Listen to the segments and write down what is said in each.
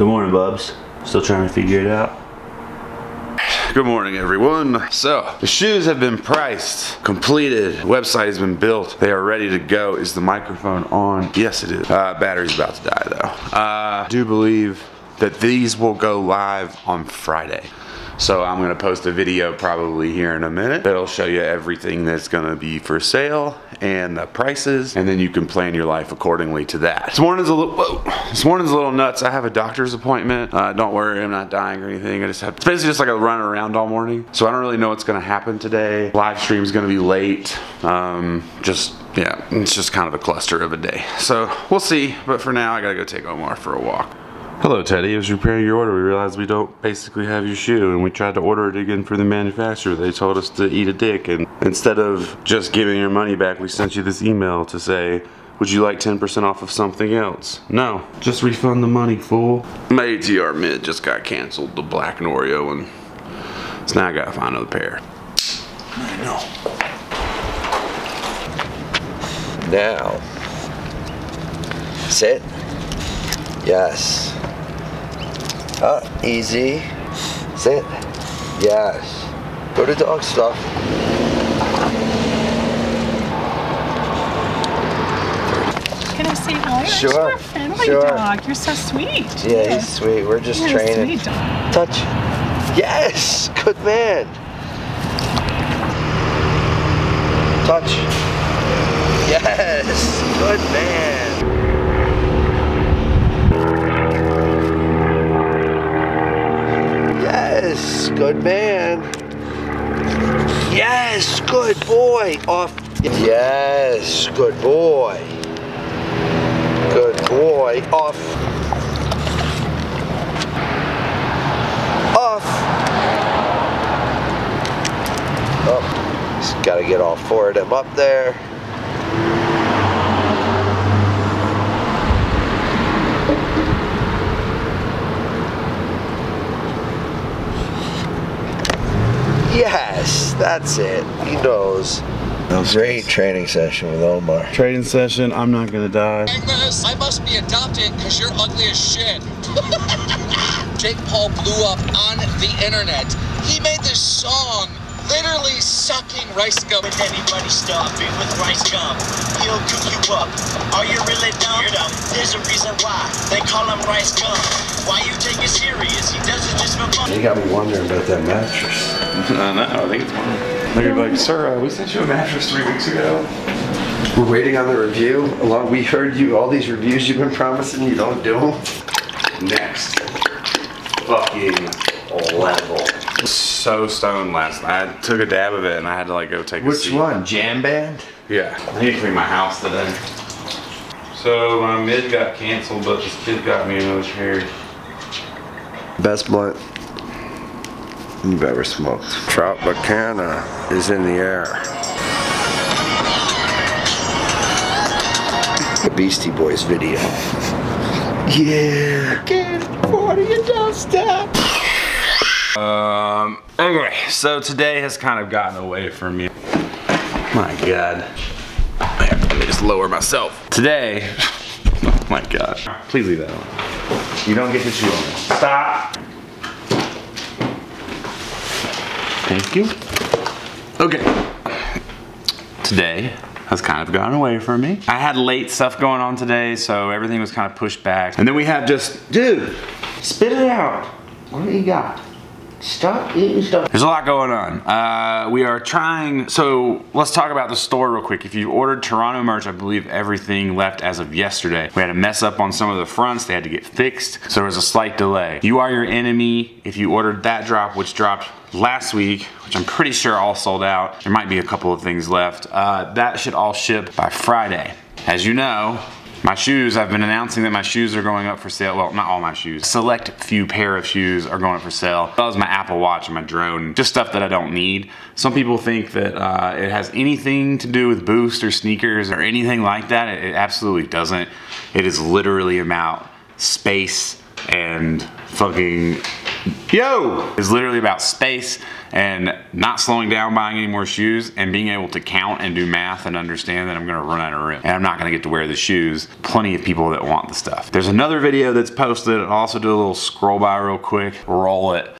Good morning, Bubs. Still trying to figure it out? Good morning, everyone. So, the shoes have been priced, completed, website has been built. They are ready to go. Is the microphone on? Yes, it is. Uh, battery's about to die, though. Uh, I do believe that these will go live on Friday. So I'm gonna post a video probably here in a minute that'll show you everything that's gonna be for sale and the prices, and then you can plan your life accordingly to that. This morning's a little, whoa, this morning's a little nuts. I have a doctor's appointment. Uh, don't worry, I'm not dying or anything. I just have, it's basically just like a run around all morning. So I don't really know what's gonna happen today. Live stream's gonna be late. Um, just yeah, it's just kind of a cluster of a day. So we'll see, but for now I gotta go take Omar for a walk. Hello, Teddy. As you preparing your order, we realized we don't basically have your shoe, and we tried to order it again for the manufacturer. They told us to eat a dick, and instead of just giving your money back, we sent you this email to say, would you like 10% off of something else? No, just refund the money, fool. My ATR mid just got canceled, the black and Oreo, and so now I gotta find another pair. Know. Now, sit. Yes. Uh, easy. Sit. Yes. Go to dog stuff. Can I say hi? Sure, You're a friendly sure. dog. You're so sweet. Yeah, he's sweet. We're just You're training. sweet dog. Touch. Yes. Good man. Touch. Yes. Good man. Yes. Good man. Yes. Good boy. Off. Yes. Good boy. Good boy. Off. Off. Oh, he's got to get all four of them up there. Yes, that's it. He knows. Great training session with Omar. Training session, I'm not gonna die. Agnes, I must be adopted because you're ugly as shit. Jake Paul blew up on the internet. He made this song literally sucking rice gum. With anybody stopping with rice gum, he'll cook you up. Are you really dumb? You're dumb. There's a reason why they call him rice gum. Why you take it serious? He does it just for fun. You got me wondering about that mattress. I know, I think it's fine. They're like, sir, uh, we sent you a mattress three weeks ago. We're waiting on the review. Along, we heard you all these reviews you've been promising. You don't do them. Next. Fucking level. So stoned last night. I took a dab of it and I had to like go take a Which one? Jam band? Yeah. I need to clean my house today. So my mid got canceled, but this kid got me another pair. Best blunt you've ever smoked. Trout Tropicana is in the air. The Beastie Boys video. Yeah. Get for your doorstep. Um, anyway, so today has kind of gotten away from me. My God. Let me just lower myself. Today, oh my God. Please leave that on. You don't get to chew on it. Stop. Thank you. Okay. Today has kind of gotten away from me. I had late stuff going on today, so everything was kind of pushed back. And then we have just, dude, spit it out. What do you got? Stop eating stuff. There's a lot going on. Uh, we are trying, so let's talk about the store real quick. If you ordered Toronto merch, I believe everything left as of yesterday. We had a mess up on some of the fronts, they had to get fixed, so there was a slight delay. You are your enemy. If you ordered that drop, which dropped last week, which I'm pretty sure all sold out, there might be a couple of things left, uh, that should all ship by Friday. As you know, my shoes, I've been announcing that my shoes are going up for sale. Well, not all my shoes. Select few pair of shoes are going up for sale. That was my Apple Watch and my drone. Just stuff that I don't need. Some people think that uh, it has anything to do with Boost or sneakers or anything like that. It, it absolutely doesn't. It is literally about space and fucking Yo! It's literally about space and not slowing down buying any more shoes and being able to count and do math and understand that I'm gonna run out of room and I'm not gonna get to wear the shoes. Plenty of people that want the stuff. There's another video that's posted. I'll also do a little scroll by real quick, roll it.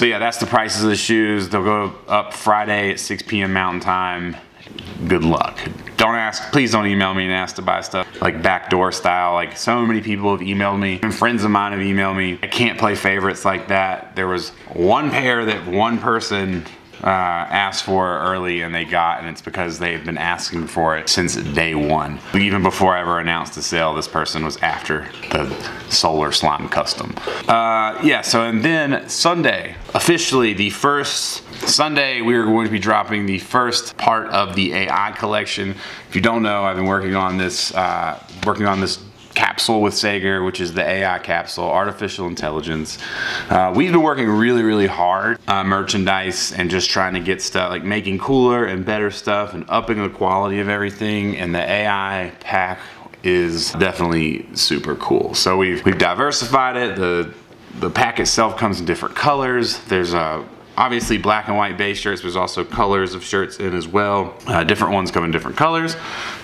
So yeah, that's the prices of the shoes. They'll go up Friday at 6 p.m. Mountain Time. Good luck. Don't ask, please don't email me and ask to buy stuff like backdoor style. Like so many people have emailed me and friends of mine have emailed me. I can't play favorites like that. There was one pair that one person uh, asked for early and they got, and it's because they've been asking for it since day one. Even before I ever announced the sale, this person was after the Solar Slime Custom. Uh, yeah, so and then Sunday, officially the first Sunday, we are going to be dropping the first part of the AI collection. If you don't know, I've been working on this, uh, working on this capsule with Sager, which is the AI capsule, artificial intelligence. Uh, we've been working really, really hard merchandise and just trying to get stuff like making cooler and better stuff and upping the quality of everything. And the AI pack is definitely super cool. So we've we've diversified it. The the pack itself comes in different colors. There's a obviously black and white base shirts, there's also colors of shirts in as well. Uh, different ones come in different colors.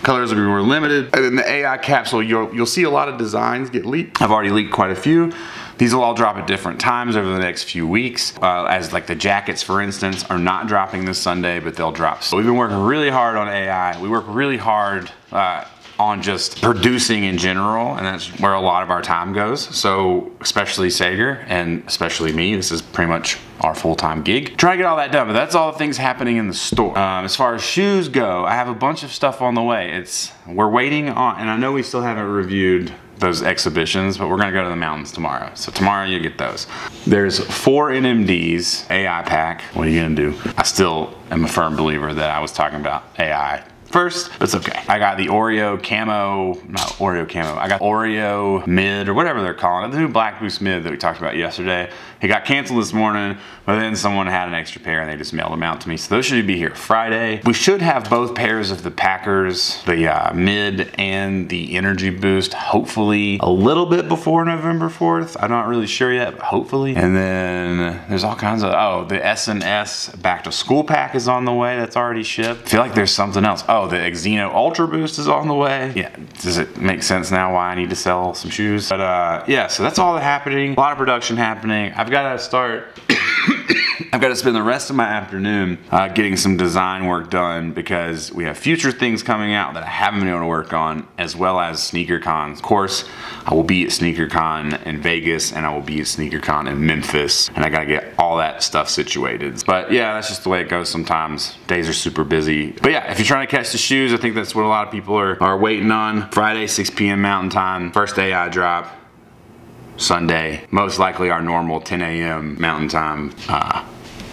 Colors will be more limited. And in the AI capsule, you'll, you'll see a lot of designs get leaked. I've already leaked quite a few. These will all drop at different times over the next few weeks. Uh, as like the jackets, for instance, are not dropping this Sunday, but they'll drop. So we've been working really hard on AI. We work really hard uh, on just producing in general, and that's where a lot of our time goes. So, especially Sager and especially me, this is pretty much our full-time gig. Try to get all that done, but that's all the things happening in the store. Um, as far as shoes go, I have a bunch of stuff on the way. It's we're waiting on, and I know we still haven't reviewed those exhibitions, but we're gonna go to the mountains tomorrow. So tomorrow you get those. There's four NMDs, AI pack. What are you gonna do? I still am a firm believer that I was talking about AI first, it's okay. I got the Oreo camo, not Oreo camo, I got Oreo mid or whatever they're calling it, the new Black Boost mid that we talked about yesterday. It got canceled this morning, but then someone had an extra pair and they just mailed them out to me. So those should be here Friday. We should have both pairs of the Packers, the uh, mid and the energy boost, hopefully a little bit before November 4th. I'm not really sure yet, but hopefully. And then there's all kinds of, oh, the S&S back to school pack is on the way. That's already shipped. I feel like there's something else. Oh, the Xeno Ultra Boost is on the way. Yeah, does it make sense now why I need to sell some shoes? But uh, yeah, so that's all happening. A lot of production happening. I've got to start I've got to spend the rest of my afternoon uh, getting some design work done because we have future things coming out that I haven't been able to work on, as well as SneakerCon. Of course, I will be at SneakerCon in Vegas and I will be at SneakerCon in Memphis, and I got to get all that stuff situated. But yeah, that's just the way it goes sometimes. Days are super busy. But yeah, if you're trying to catch the shoes, I think that's what a lot of people are, are waiting on. Friday, 6 p.m. Mountain Time, first AI drop. Sunday, most likely our normal 10 a.m. Mountain Time. Uh,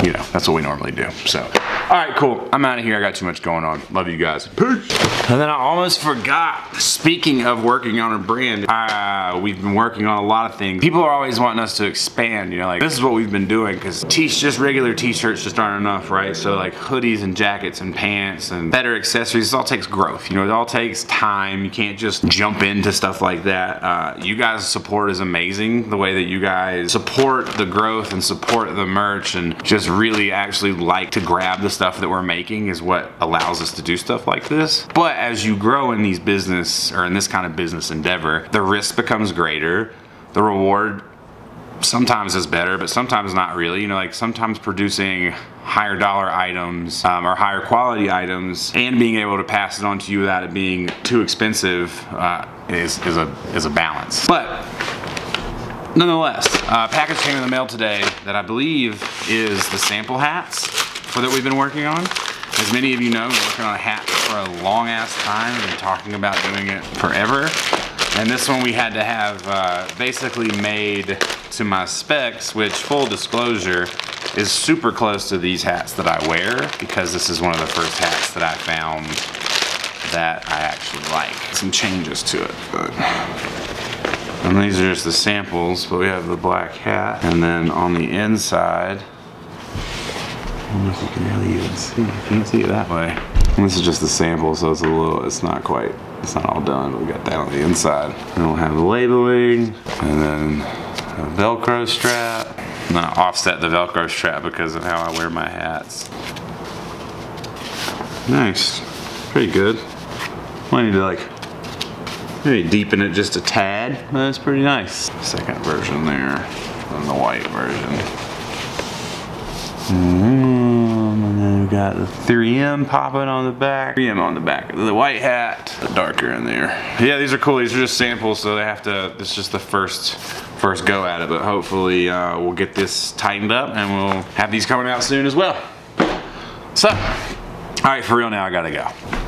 you know, that's what we normally do. So, all right, cool. I'm out of here. I got too much going on. Love you guys. Peace. And then I almost forgot. Speaking of working on a brand, uh, we've been working on a lot of things. People are always wanting us to expand. You know, like this is what we've been doing because just regular t-shirts just aren't enough, right? So like hoodies and jackets and pants and better accessories. This all takes growth. You know, it all takes time. You can't just jump into stuff like that. Uh, you guys' support is amazing. The way that you guys support the growth and support the merch and just really actually like to grab the stuff that we're making is what allows us to do stuff like this. But as you grow in these business or in this kind of business endeavor, the risk becomes greater. The reward sometimes is better, but sometimes not really. You know, like sometimes producing higher dollar items um, or higher quality items and being able to pass it on to you without it being too expensive uh, is, is, a, is a balance. But nonetheless, uh, package came in the mail today that I believe is the sample hats for that we've been working on. As many of you know, been working on a hat for a long ass time. We've been talking about doing it forever. And this one we had to have uh, basically made to my specs, which full disclosure is super close to these hats that I wear because this is one of the first hats that I found that I actually like. Some changes to it, but. And these are just the samples, but we have the black hat. And then on the inside, I don't know if you can really even see. You can't see it that way. And this is just the sample, so it's a little, it's not quite, it's not all done. but We got that on the inside. And we'll have the labeling, and then a Velcro strap. I'm gonna offset the Velcro strap because of how I wear my hats. Nice, pretty good. Might need to like Maybe deepen it just a tad. That's pretty nice. Second version there, and the white version. Mm, and then we've got the 3M popping on the back. 3M on the back. The white hat, the darker in there. Yeah, these are cool. These are just samples, so they have to, this is just the first first go at it, but hopefully uh, we'll get this tightened up and we'll have these coming out soon as well. So, all right, for real now, I gotta go.